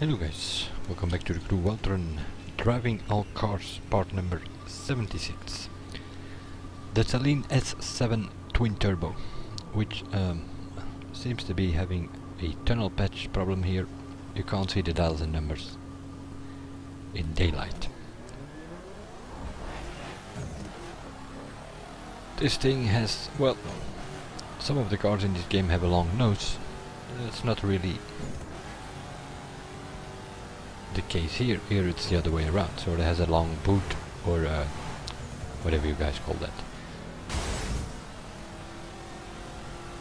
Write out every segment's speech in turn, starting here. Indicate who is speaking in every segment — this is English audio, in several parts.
Speaker 1: Hello guys, welcome back to the crew Wild Run driving all cars part number 76 the Saleen S7 twin turbo which um, seems to be having a tunnel patch problem here. You can't see the dials and numbers in daylight. This thing has well some of the cars in this game have a long nose. That's not really the case here. Here it's the other way around, so it has a long boot or whatever you guys call that.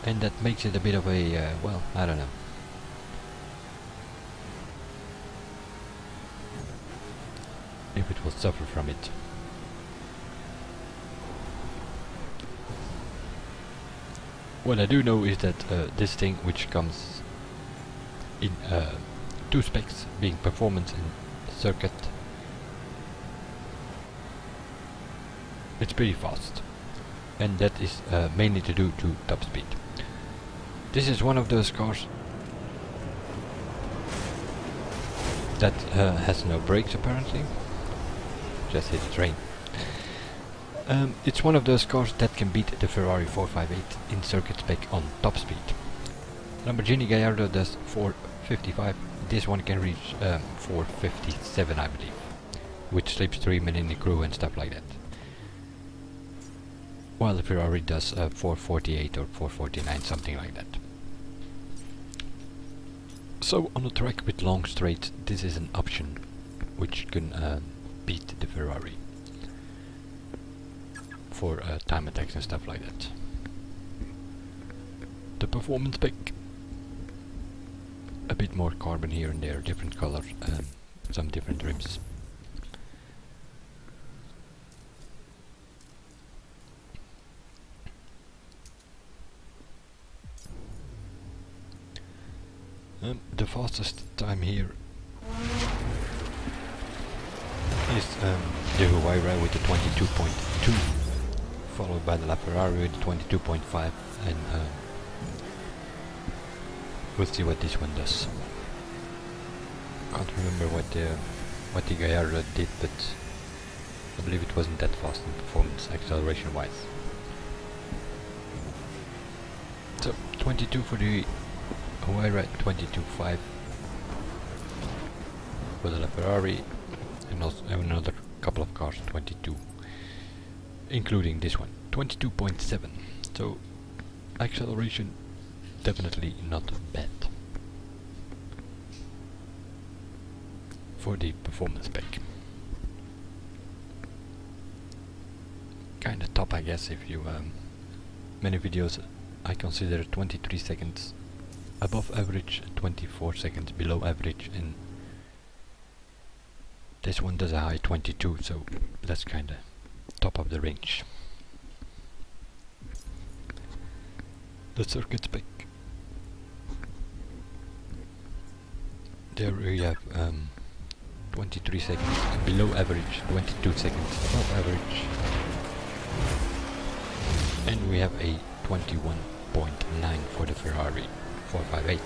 Speaker 1: And that makes it a bit of a, uh, well, I don't know. If it will suffer from it. What I do know is that uh, this thing which comes in uh, two specs being performance and circuit. It's pretty fast and that is uh, mainly to do to top speed. This is one of those cars that uh, has no brakes apparently. Just hit a train. Um, it's one of those cars that can beat the Ferrari 458 in circuit spec on top speed. Lamborghini Gallardo does 455 this one can reach um, 457 I believe with slipstream and in the crew and stuff like that. While the Ferrari does uh, 448 or 449 something like that. So on a track with long straights this is an option which can uh, beat the Ferrari for uh, time attacks and stuff like that. The performance a bit more carbon here and there, different colors, um, some different rims. Um, the fastest time here is um, the Huayra with the 22.2 followed by the LaFerrari with the 22.5 and uh, We'll see what this one does. Can't remember what the what the Gallardo did, but I believe it wasn't that fast in performance, acceleration wise. So 22 for the Huayra, 22.5 for the Ferrari, and also another couple of cars 22, including this one 22.7. So acceleration definitely not bad for the performance spec. Kinda top I guess if you um, many videos I consider 23 seconds above average 24 seconds below average and this one does a high 22 so that's kinda top of the range. The circuit spec there we have um, 23 seconds below average 22 seconds above average. And we have a 21.9 for the Ferrari 458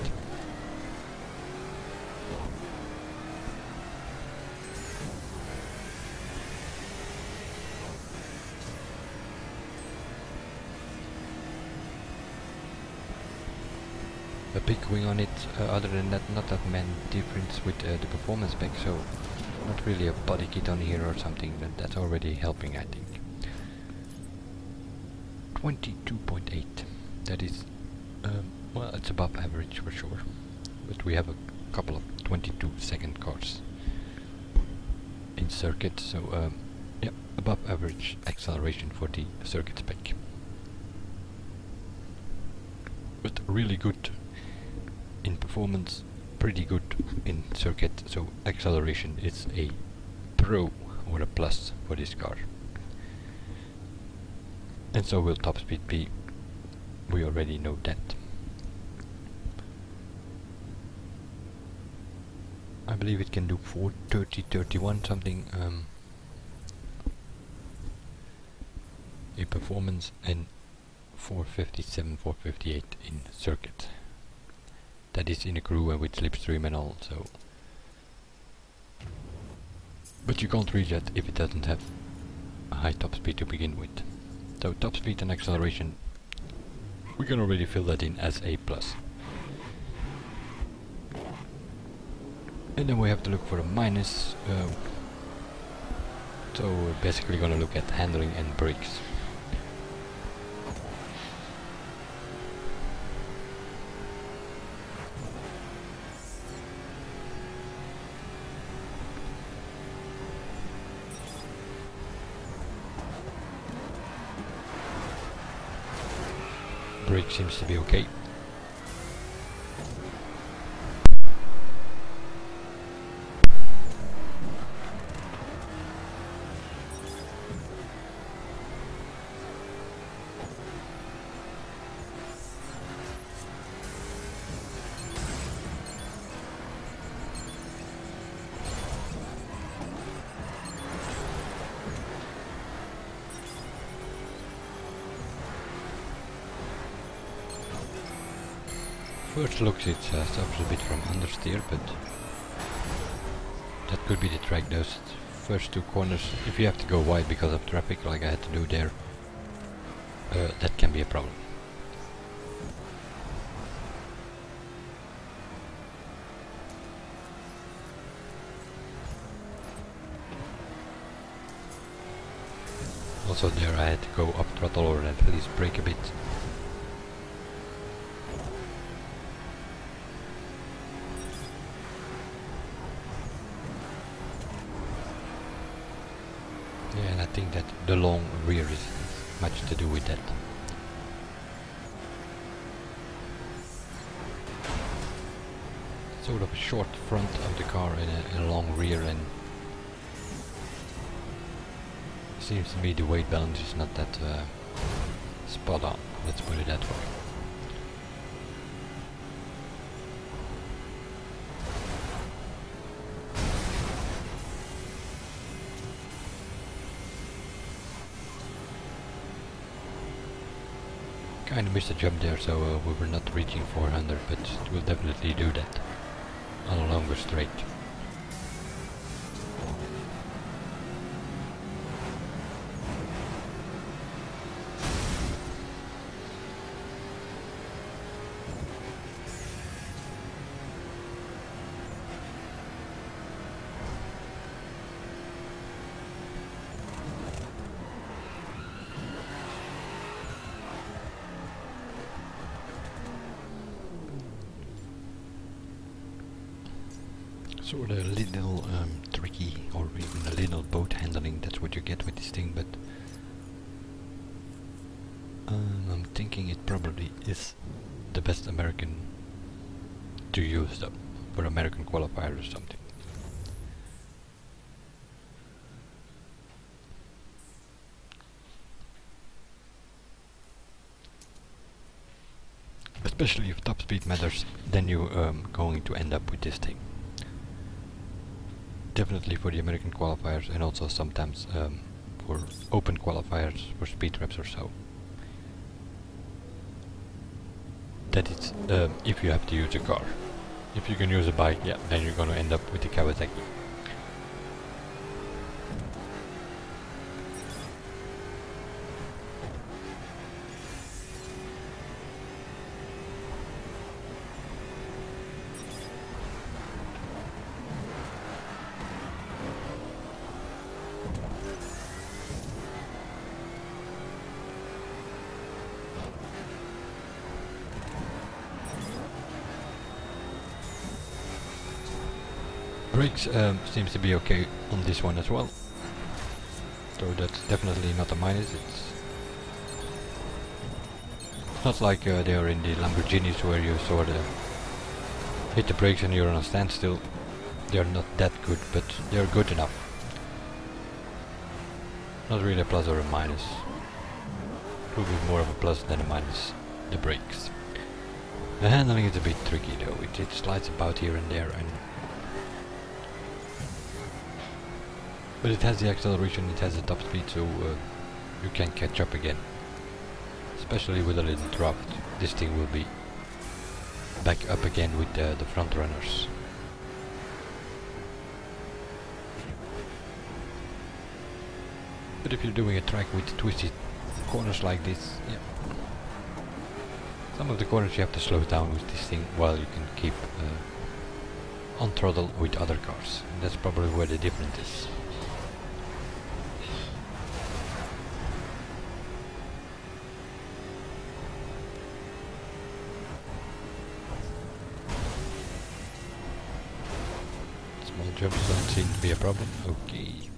Speaker 1: a big wing on it uh, other than that not that many difference with uh, the performance spec so not really a body kit on here or something that that's already helping I think. 22.8 that is um, well it's above average for sure but we have a couple of 22 second cars in circuit so um, yeah above average acceleration for the circuit spec. But really good in performance pretty good in circuit so acceleration is a pro or a plus for this car. And so will top speed be. We already know that. I believe it can do 430 31 something um, in performance and 457 458 in circuit that is in a crew and with slipstream and all, so But you can't reach that if it doesn't have a high top speed to begin with. So top speed and acceleration, we can already fill that in as a plus. And then we have to look for a minus. Uh, so we're basically gonna look at handling and brakes. Brake seems to be okay. First looks it uh, suffers a bit from understeer, but that could be the track. Those first two corners, if you have to go wide because of traffic, like I had to do there, uh, that can be a problem. Also there I had to go up throttle or at least brake a bit. Think that the long rear is much to do with that. Sort of a short front of the car and a, a long rear and seems to me the weight balance is not that uh, spot on, let's put it that way. Kinda missed a jump there, so uh, we were not reaching 400, but we'll definitely do that on a longer straight. Sort of a little um, tricky, or even a little boat handling, that's what you get with this thing, but um, I'm thinking it probably is the best American to use though, for American qualifier or something. Especially if top speed matters, then you're um, going to end up with this thing. Definitely for the American qualifiers and also sometimes um, for open qualifiers for speed reps or so. That is um, if you have to use a car. If you can use a bike, yeah, then you're gonna end up with the Kawasaki. Brakes um, seems to be okay on this one as well. So that's definitely not a minus. It's not like uh, they are in the Lamborghinis where you sort of hit the brakes and you're on a standstill. They are not that good, but they are good enough. Not really a plus or a minus. Probably more of a plus than a minus. The brakes. The handling is a bit tricky though. It, it slides about here and there and But it has the acceleration, it has the top speed, so uh, you can catch up again. Especially with a little draft, this thing will be back up again with uh, the front runners. But if you're doing a track with twisty corners like this, yeah. Some of the corners you have to slow down with this thing while you can keep uh, on throttle with other cars. That's probably where the difference is. Don't seem to be a problem. Okay.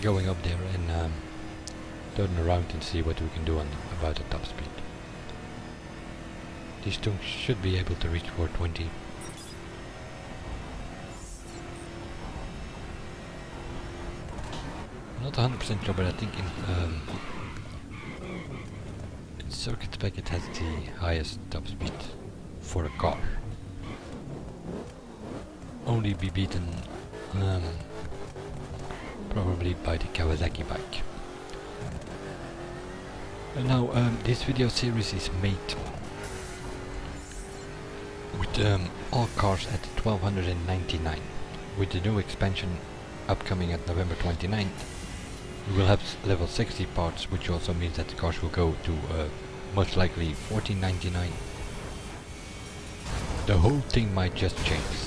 Speaker 1: Going up there and um, turn around and see what we can do on about the top speed. These two should be able to reach 420. Not 100% sure, but I think in, um, in circuit spec it has the highest top speed for a car. Only be beaten um, probably by the Kawasaki bike. And now um, this video series is made with um, all cars at 1299. With the new expansion upcoming at November 29th, we will have level 60 parts, which also means that the cars will go to uh, most likely 1499. The whole thing might just change.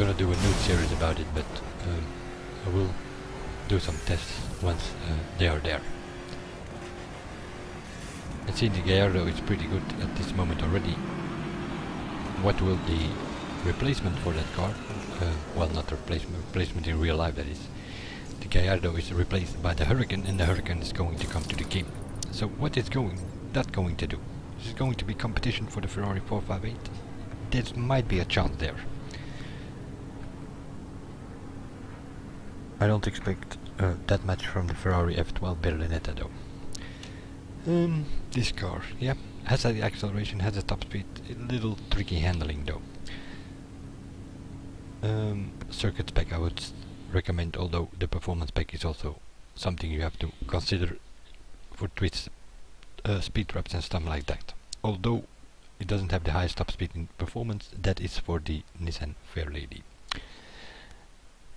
Speaker 1: Gonna do a new series about it, but um, I will do some tests once uh, they are there. I see the Gallardo is pretty good at this moment already. What will the replacement for that car, uh, well not replacement, replacement in real life that is, the Gallardo is replaced by the Hurricane and the Hurricane is going to come to the game. So what is going that going to do? Is it going to be competition for the Ferrari 458? There might be a chance there. I don't expect uh, that much from the Ferrari F12 Berlinetta though. Um, this car, yeah, has the acceleration, has the top speed, a little tricky handling though. Um, circuit spec I would recommend, although the performance spec is also something you have to consider for twist uh, speed traps and stuff like that. Although it doesn't have the highest top speed in performance, that is for the Nissan Fairlady.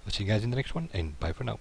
Speaker 1: I'll see you guys in the next one, and bye for now.